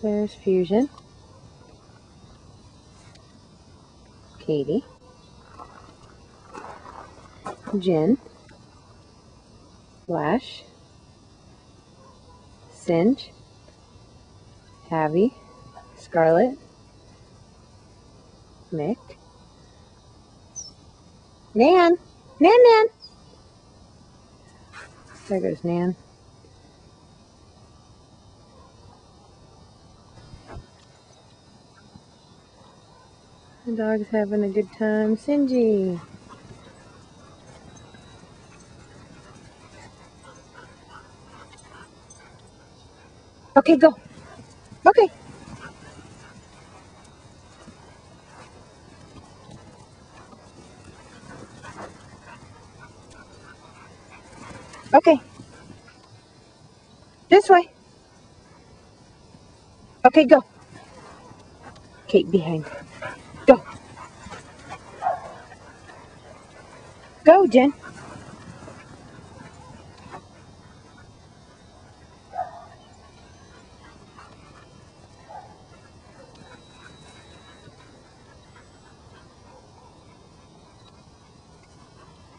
There's Fusion. Katie. Jen. Flash. Cinch. Abby. Scarlet. Mick. Nan! Nan, Nan! There goes Nan. The dog's having a good time. Sinji. Okay, go. Okay. Okay. This way. Okay, go. Kate behind. Go, Jen.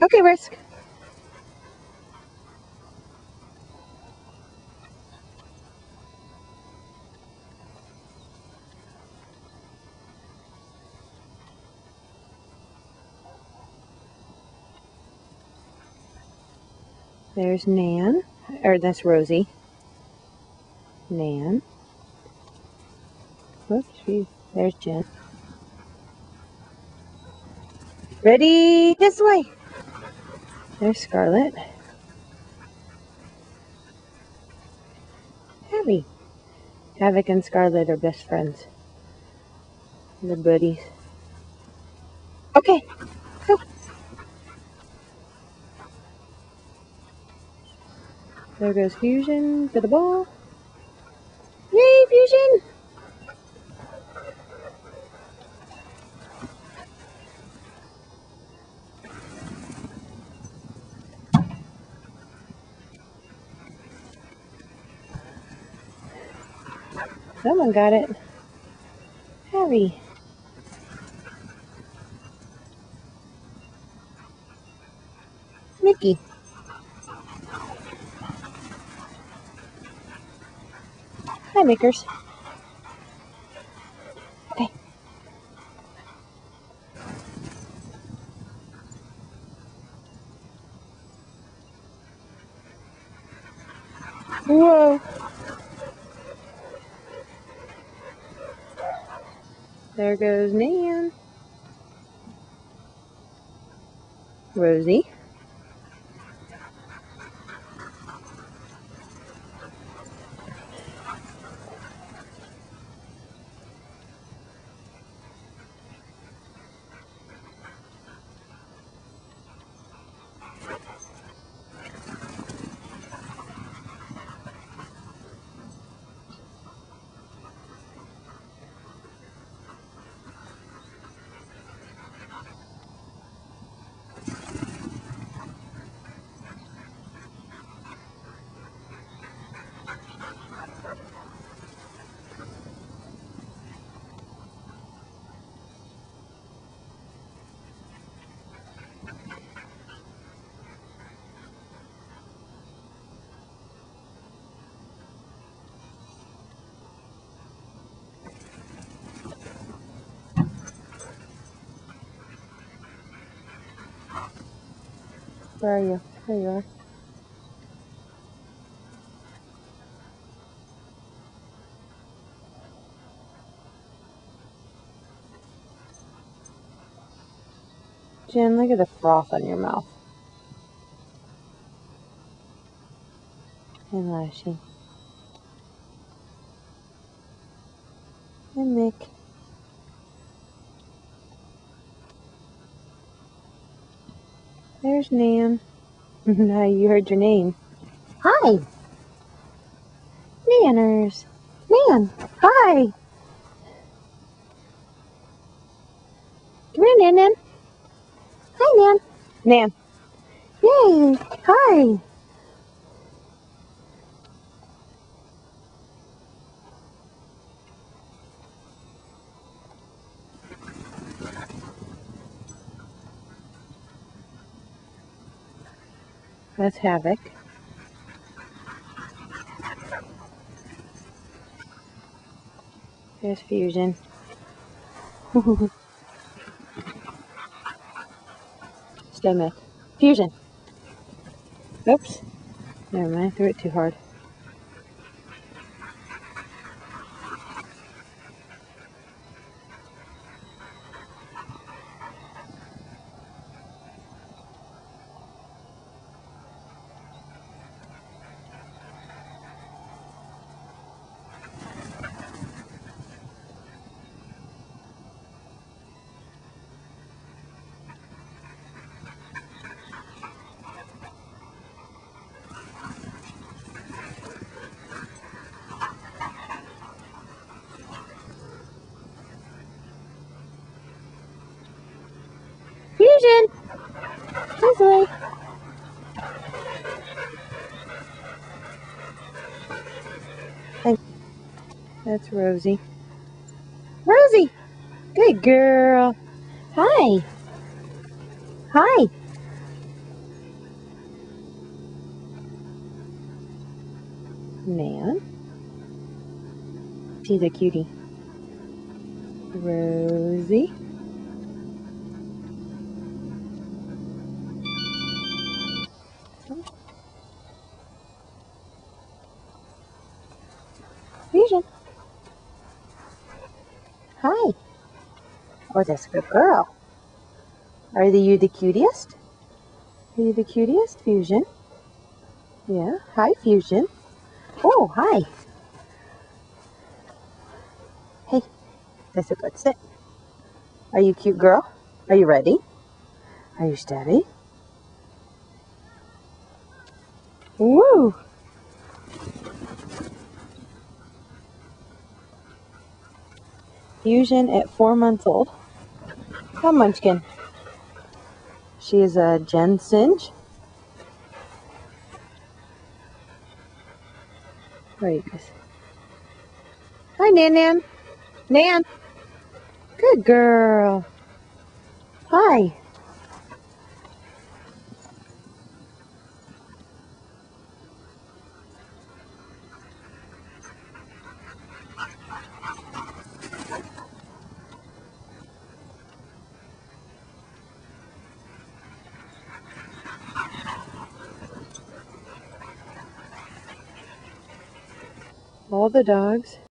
Okay, Risk. There's Nan, or that's Rosie. Nan. Whoops, there's Jen. Ready, this way. There's Scarlet. Abby. Havoc and Scarlet are best friends. They're buddies. Okay, There goes Fusion for the ball. Yay, Fusion! Someone got it. Harry. Mickey. Hi, Makers. Okay. Whoa. There goes Nan. Rosie. Where are you? There you are. Jen, look at the froth on your mouth. And Lashy. And Mick. There's Nan. now you heard your name. Hi. Nanners. Nan. Hi. Come here, Nan Nan. Hi, Nan. Nan. Yay. Hi. That's Havoc. There's Fusion. Stomach. Fusion. Oops. Never mind, I threw it too hard. Fusion! Easily. That's Rosie. Rosie! Good girl. Hi. Hi. Man. She's a cutie. Rosie. Fusion. Hi. Oh, that's a good girl. Are you the cutest? Are you the cutest, Fusion? Yeah. Hi, Fusion. Oh, hi. Hey, that's a good sit. Are you cute girl? Are you ready? Are you steady? Woo! Fusion at four months old. Come, Munchkin. She is a Gen Singe. Where are you guys? Hi, Nan Nan. Nan. Good girl. Hi. All the dogs